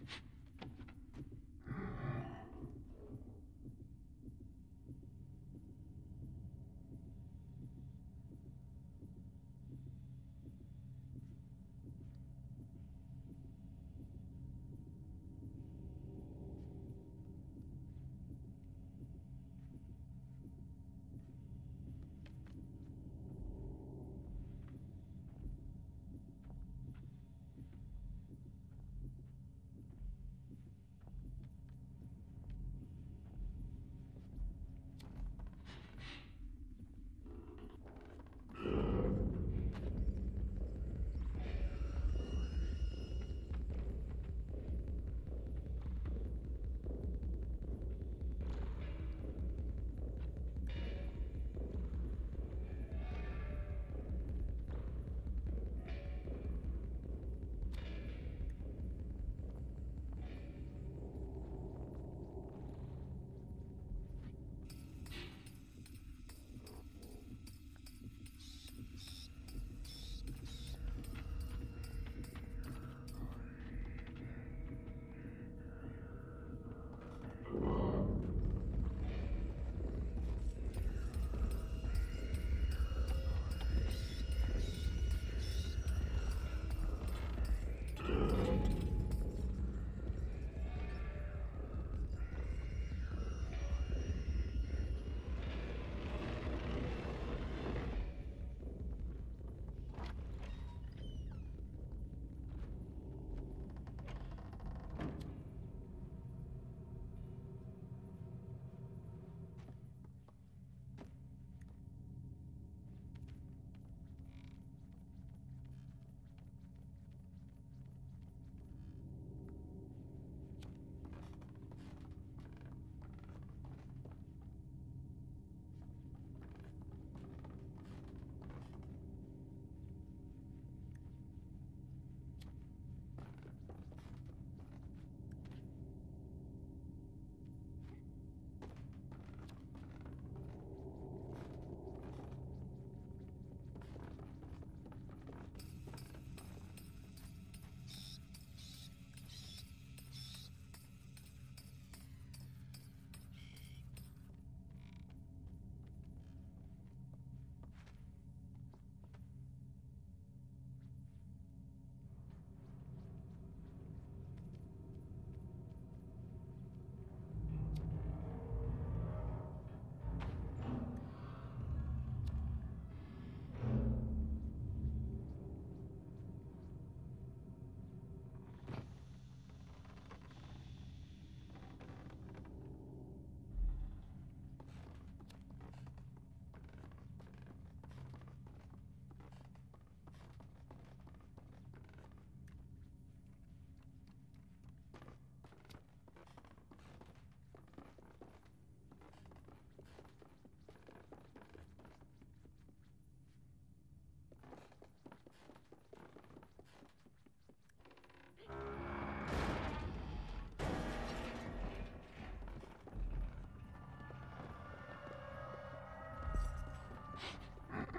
you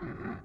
Mm-hmm.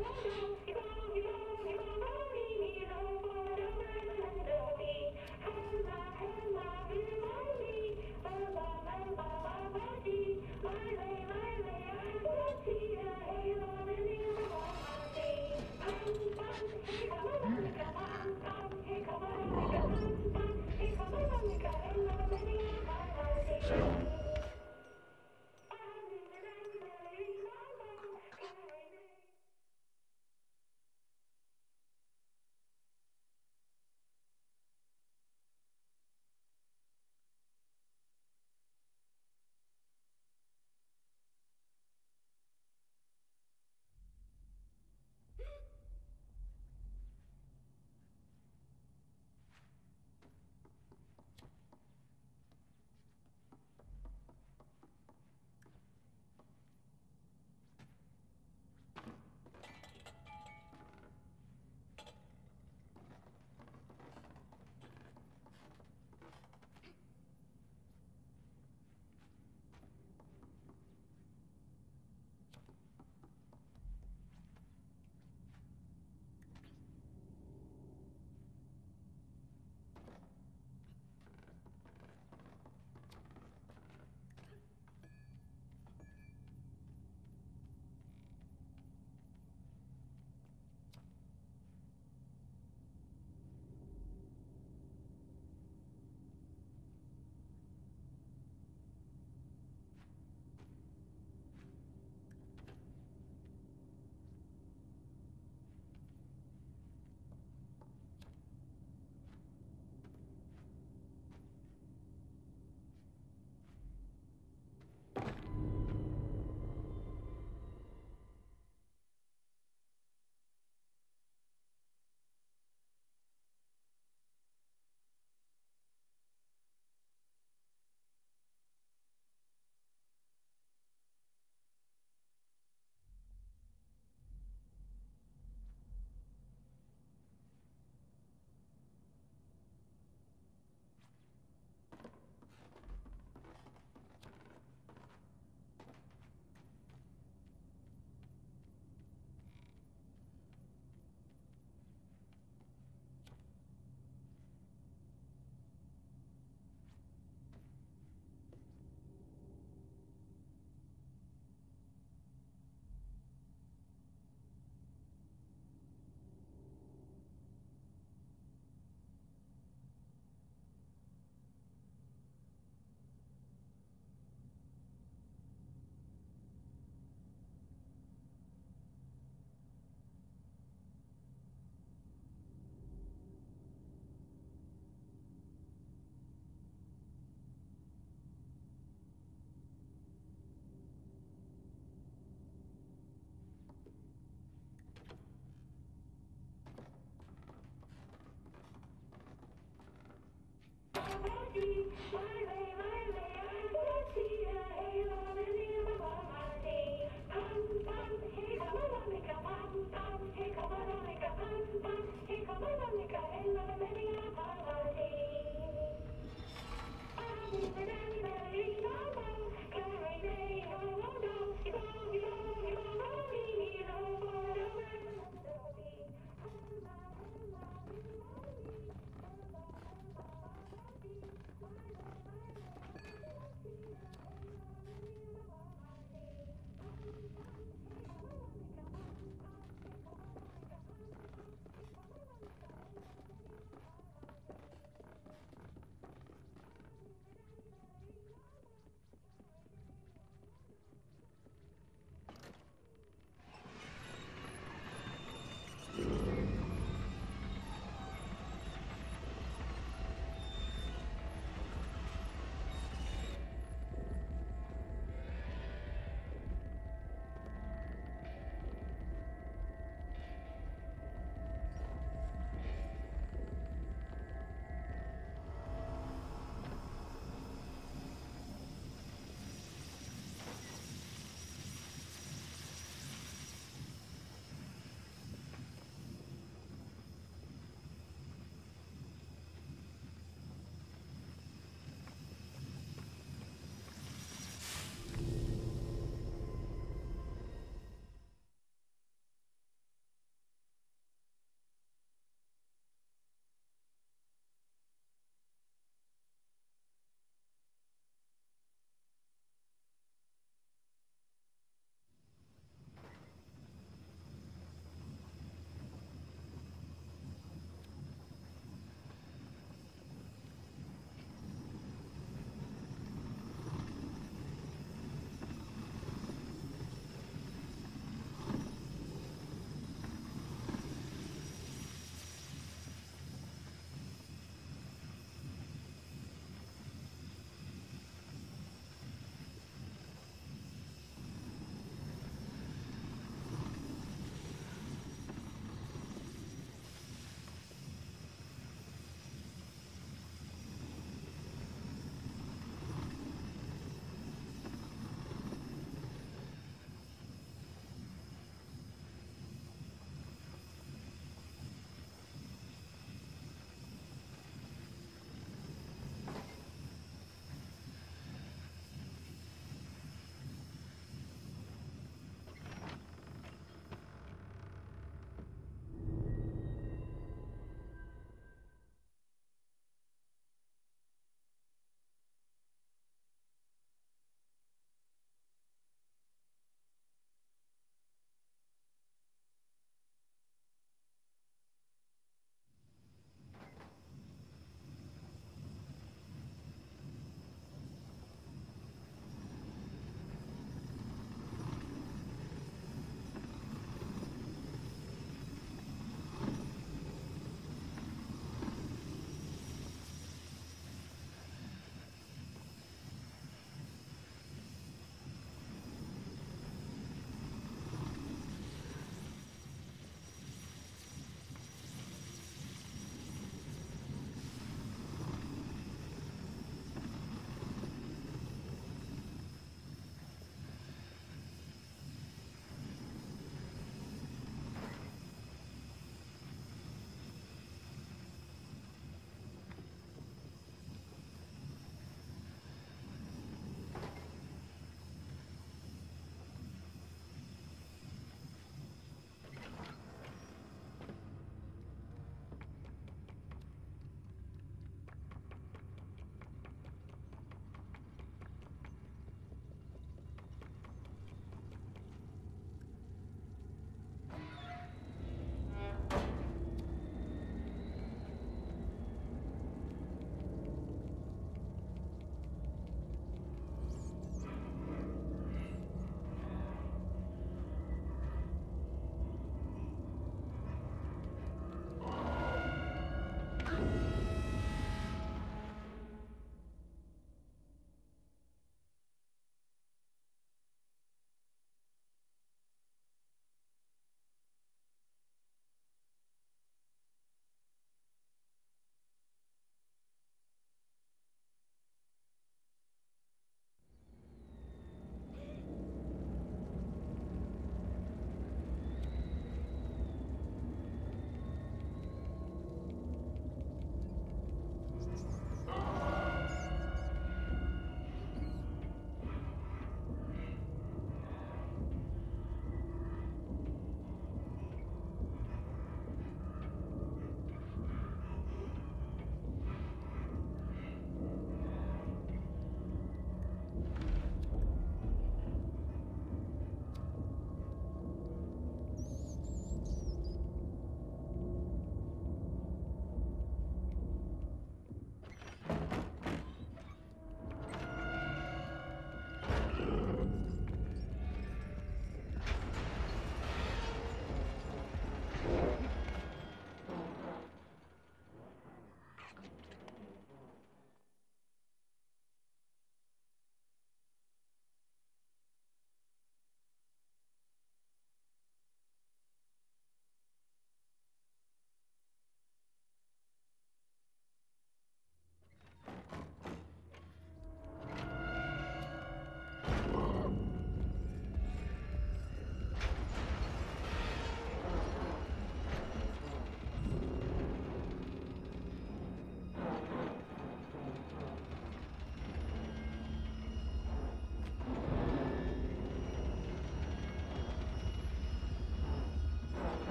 Yeah.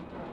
Thank you.